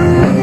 Yeah.